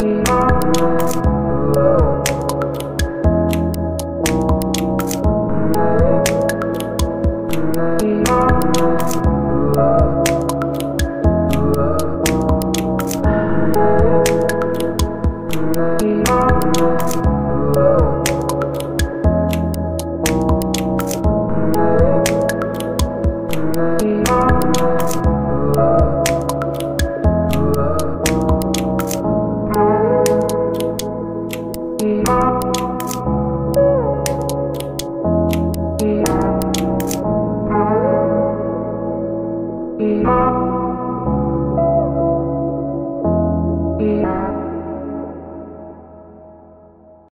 love.